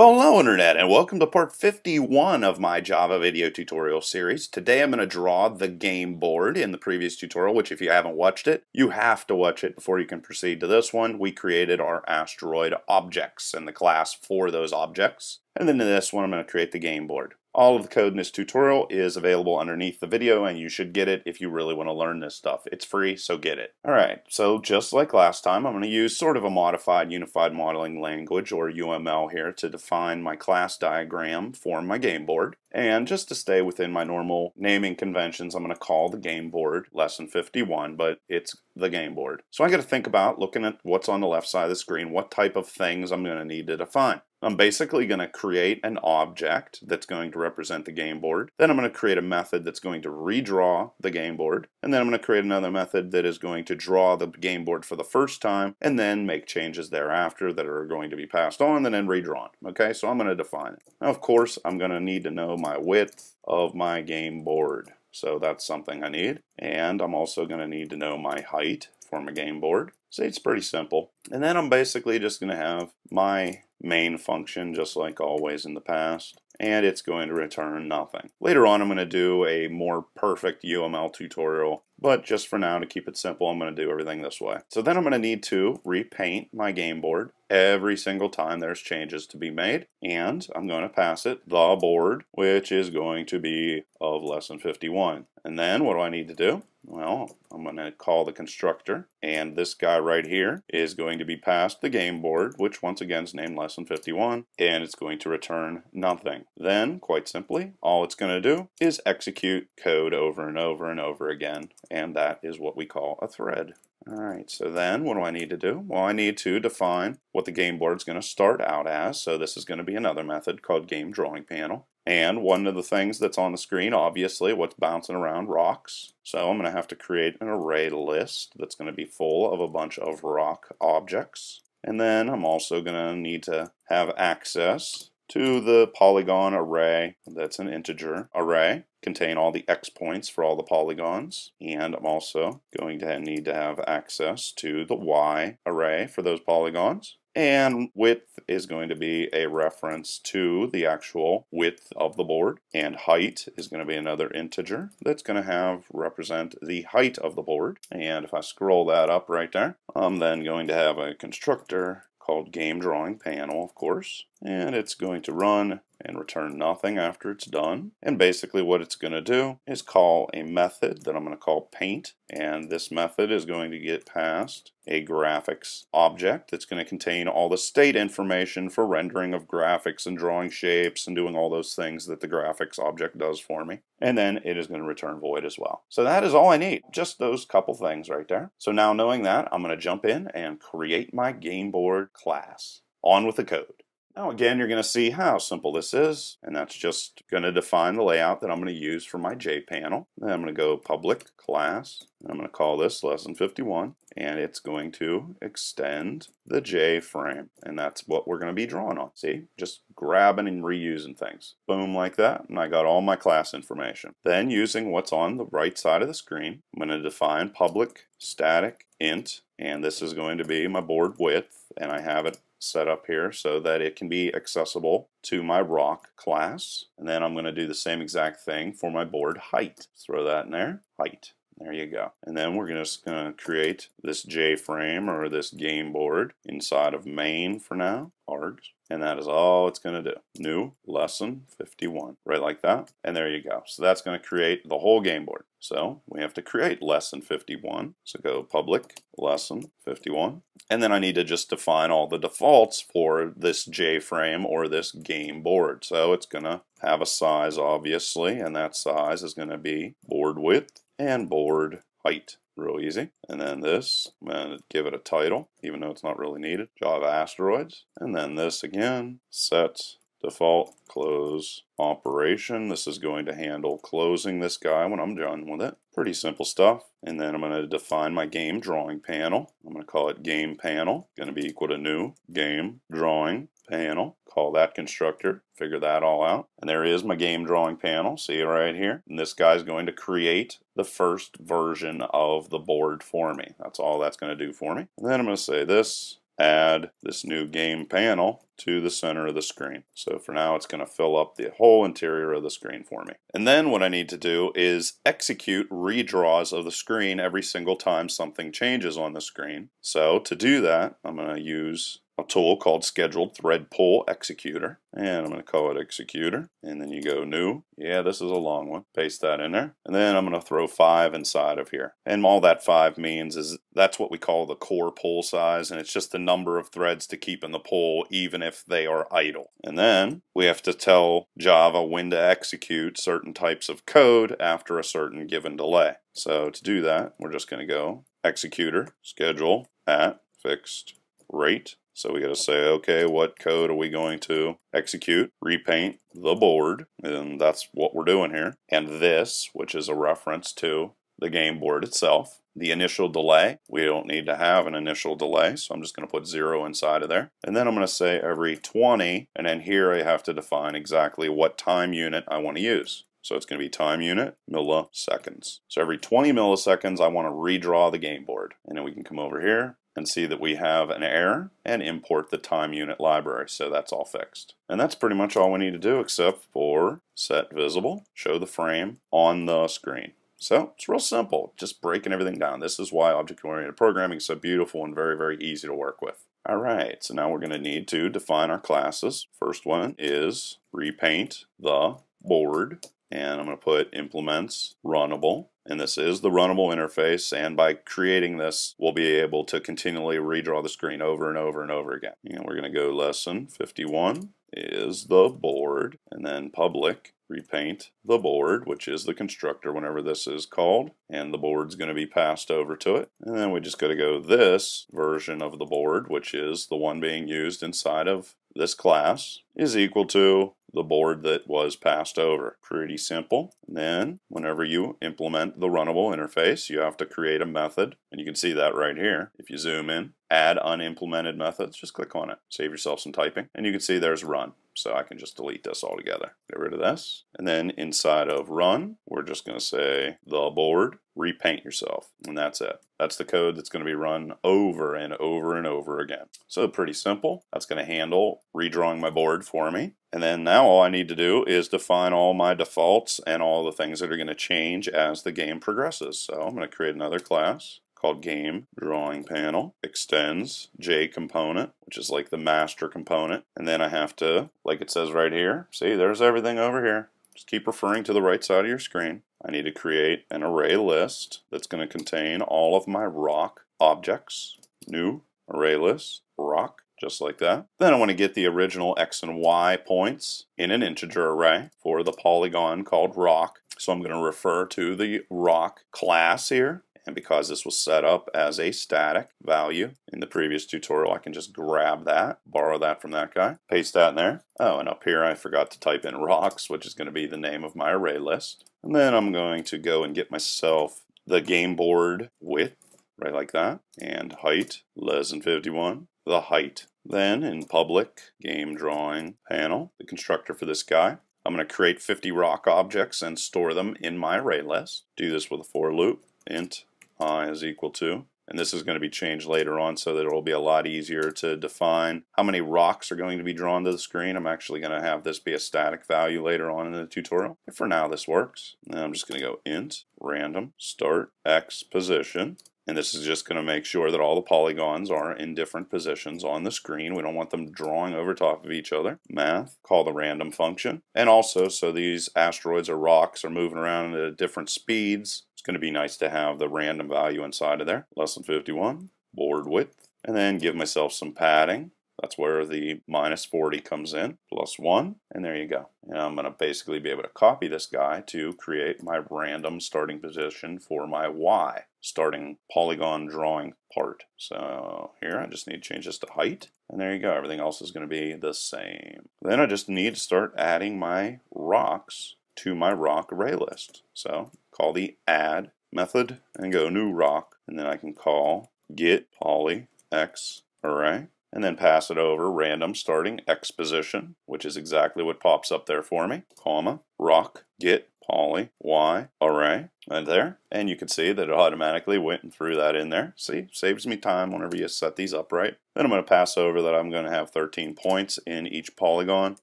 Well, hello Internet, and welcome to part 51 of my Java video tutorial series. Today I'm going to draw the game board in the previous tutorial, which if you haven't watched it, you have to watch it before you can proceed to this one. We created our asteroid objects and the class for those objects. And then in this one I'm going to create the game board. All of the code in this tutorial is available underneath the video and you should get it if you really want to learn this stuff. It's free, so get it. Alright, so just like last time, I'm going to use sort of a modified Unified Modeling Language, or UML here, to define my class diagram for my game board. And just to stay within my normal naming conventions, I'm going to call the game board lesson 51, but it's the game board. So I got to think about looking at what's on the left side of the screen, what type of things I'm going to need to define. I'm basically going to create an object that's going to represent the game board. Then I'm going to create a method that's going to redraw the game board. And then I'm going to create another method that is going to draw the game board for the first time and then make changes thereafter that are going to be passed on and then redrawn. Okay, so I'm going to define it. Now, of course, I'm going to need to know my width of my game board. So that's something I need. And I'm also going to need to know my height for my game board. See, it's pretty simple. And then I'm basically just going to have my main function just like always in the past and it's going to return nothing. Later on I'm going to do a more perfect UML tutorial but just for now to keep it simple I'm going to do everything this way. So then I'm going to need to repaint my game board every single time there's changes to be made and I'm going to pass it the board which is going to be of lesson 51 and then what do I need to do? Well, I'm going to call the constructor, and this guy right here is going to be passed the game board, which once again is named lesson 51, and it's going to return nothing. Then, quite simply, all it's going to do is execute code over and over and over again, and that is what we call a thread. Alright, so then what do I need to do? Well, I need to define what the game board is going to start out as. So this is going to be another method called game drawing panel. And one of the things that's on the screen, obviously, what's bouncing around rocks. So I'm going to have to create an array list that's going to be full of a bunch of rock objects. And then I'm also going to need to have access to the polygon array. That's an integer array. Contain all the x points for all the polygons. And I'm also going to need to have access to the y array for those polygons. And width is going to be a reference to the actual width of the board. And height is going to be another integer that's going to have represent the height of the board. And if I scroll that up right there I'm then going to have a constructor called game drawing panel of course and it's going to run and return nothing after it's done. And basically what it's going to do is call a method that I'm going to call paint and this method is going to get past a graphics object that's going to contain all the state information for rendering of graphics and drawing shapes and doing all those things that the graphics object does for me. And then it is going to return void as well. So that is all I need, just those couple things right there. So now knowing that, I'm going to jump in and create my game board class. On with the code. Now again, you're going to see how simple this is, and that's just going to define the layout that I'm going to use for my J panel. Then I'm going to go public class, I'm going to call this lesson 51, and it's going to extend the J frame, and that's what we're going to be drawing on. See, just grabbing and reusing things. Boom, like that, and I got all my class information. Then using what's on the right side of the screen, I'm going to define public static int, and this is going to be my board width, and I have it set up here so that it can be accessible to my rock class. And then I'm going to do the same exact thing for my board height. Throw that in there, height. There you go. And then we're just going to create this J-frame or this game board inside of main for now, args. And that is all it's going to do. New lesson 51. Right like that. And there you go. So that's going to create the whole game board. So we have to create lesson 51. So go public lesson 51. And then I need to just define all the defaults for this J-frame or this game board. So it's going to have a size obviously and that size is going to be board width and board height. Real easy. And then this, I'm going to give it a title, even though it's not really needed. Java Asteroids. And then this again, set default close operation. This is going to handle closing this guy when I'm done with it. Pretty simple stuff. And then I'm going to define my game drawing panel. I'm going to call it game panel. Going to be equal to new game drawing panel. Call that constructor, figure that all out. And there is my game drawing panel, see right here. And this guy's going to create the first version of the board for me. That's all that's going to do for me. And then I'm going to say this add this new game panel to the center of the screen. So for now it's going to fill up the whole interior of the screen for me. And then what I need to do is execute redraws of the screen every single time something changes on the screen. So to do that I'm going to use a tool called scheduled thread pool executor. And I'm going to call it executor. And then you go new. Yeah this is a long one. Paste that in there. And then I'm going to throw five inside of here. And all that five means is that's what we call the core pool size. And it's just the number of threads to keep in the pool even if they are idle and then we have to tell Java when to execute certain types of code after a certain given delay so to do that we're just going to go executor schedule at fixed rate so we got to say, okay, what code are we going to execute? Repaint the board, and that's what we're doing here. And this, which is a reference to the game board itself. The initial delay, we don't need to have an initial delay, so I'm just going to put zero inside of there. And then I'm going to say every 20, and then here I have to define exactly what time unit I want to use. So it's going to be time unit, milliseconds. So every 20 milliseconds, I want to redraw the game board. And then we can come over here, and see that we have an error and import the time unit library. So that's all fixed. And that's pretty much all we need to do except for set visible, show the frame on the screen. So it's real simple, just breaking everything down. This is why object-oriented programming is so beautiful and very, very easy to work with. All right, so now we're going to need to define our classes. First one is repaint the board, and I'm going to put implements runnable and this is the runnable interface and by creating this we'll be able to continually redraw the screen over and over and over again and we're going to go lesson 51 is the board and then public repaint the board which is the constructor whenever this is called and the board's going to be passed over to it and then we just got to go this version of the board which is the one being used inside of this class is equal to the board that was passed over. Pretty simple. And then whenever you implement the runnable interface, you have to create a method. And you can see that right here. If you zoom in, add unimplemented methods, just click on it. Save yourself some typing. And you can see there's run. So I can just delete this altogether. Get rid of this. And then inside of run, we're just going to say the board, repaint yourself. And that's it. That's the code that's going to be run over and over and over again. So pretty simple. That's going to handle redrawing my board for me. And then now all I need to do is define all my defaults and all the things that are going to change as the game progresses. So I'm going to create another class called game drawing panel extends J component, which is like the master component. And then I have to, like it says right here, see there's everything over here. Just keep referring to the right side of your screen. I need to create an array list that's going to contain all of my rock objects. New array list, rock, just like that. Then I want to get the original x and y points in an integer array for the polygon called rock. So I'm going to refer to the rock class here and because this was set up as a static value in the previous tutorial, I can just grab that, borrow that from that guy, paste that in there. Oh, and up here I forgot to type in rocks, which is going to be the name of my array list. And then I'm going to go and get myself the game board width, right like that, and height, lesson 51, the height. Then in public game drawing panel, the constructor for this guy, I'm going to create 50 rock objects and store them in my array list. Do this with a for loop, int is equal to. And this is going to be changed later on so that it will be a lot easier to define how many rocks are going to be drawn to the screen. I'm actually going to have this be a static value later on in the tutorial. But for now, this works. And I'm just going to go int random start x position. And this is just going to make sure that all the polygons are in different positions on the screen. We don't want them drawing over top of each other. Math, call the random function. And also, so these asteroids or rocks are moving around at different speeds, it's going to be nice to have the random value inside of there. Lesson 51, board width, and then give myself some padding. That's where the minus 40 comes in, plus 1, and there you go. And I'm going to basically be able to copy this guy to create my random starting position for my Y, starting polygon drawing part. So here I just need to change this to height, and there you go. Everything else is going to be the same. Then I just need to start adding my rocks to my rock array list. So call the add method and go new rock and then I can call get poly x array and then pass it over random starting x position which is exactly what pops up there for me comma rock get poly Y array right there. And you can see that it automatically went and threw that in there. See, saves me time whenever you set these up right. Then I'm going to pass over that I'm going to have 13 points in each polygon,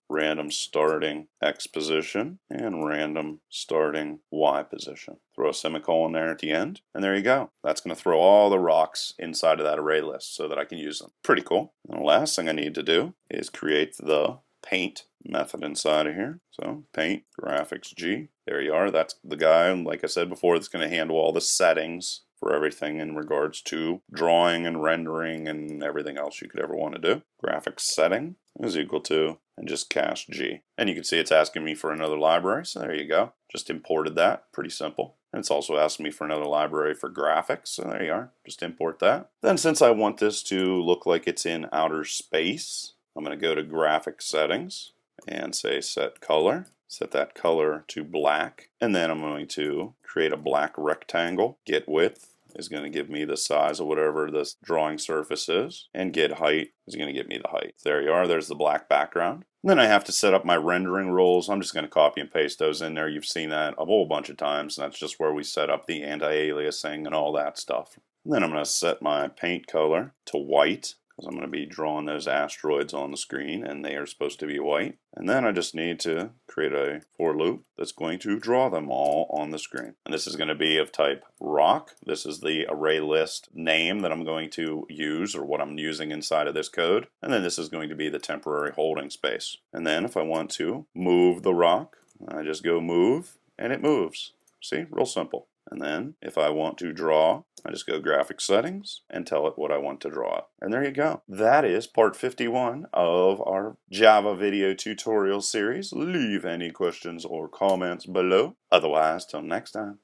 random starting X position, and random starting Y position. Throw a semicolon there at the end, and there you go. That's going to throw all the rocks inside of that array list so that I can use them. Pretty cool. And the last thing I need to do is create the paint method inside of here. So paint graphics G. There you are. That's the guy, like I said before, that's going to handle all the settings for everything in regards to drawing and rendering and everything else you could ever want to do. Graphics setting is equal to, and just cast G. And you can see it's asking me for another library, so there you go. Just imported that, pretty simple. And it's also asking me for another library for graphics, so there you are. Just import that. Then since I want this to look like it's in outer space, I'm going to go to graphic settings and say set color. Set that color to black. And then I'm going to create a black rectangle. Get width is going to give me the size of whatever this drawing surface is. And get height is going to give me the height. There you are. There's the black background. And then I have to set up my rendering rules. I'm just going to copy and paste those in there. You've seen that a whole bunch of times. That's just where we set up the anti-aliasing and all that stuff. And then I'm going to set my paint color to white because I'm going to be drawing those asteroids on the screen and they are supposed to be white. And then I just need to create a for loop that's going to draw them all on the screen. And this is going to be of type rock. This is the array list name that I'm going to use or what I'm using inside of this code. And then this is going to be the temporary holding space. And then if I want to move the rock, I just go move and it moves. See, real simple. And then if I want to draw, I just go graphic settings and tell it what I want to draw. And there you go. That is part 51 of our Java video tutorial series. Leave any questions or comments below. Otherwise, till next time.